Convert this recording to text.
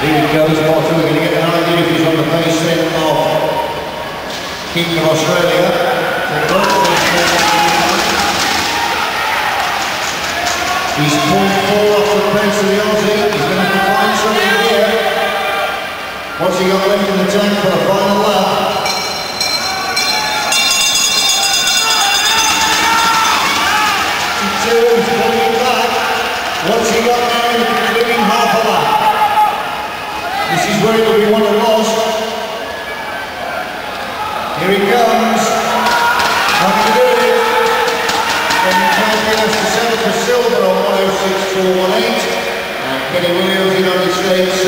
Here he goes, Potter. We're going to get an idea if he's on the base then of King of Australia. He's point four off the pace of the Aussie. He's going to have to find something here. What's he got left in the tank for the final lap? What's he got now in the concluding half a lap? Where be won or lost. Here he comes. Not to do it. Champion has to for silver on 106.418. And uh, Kenny Williams, United States,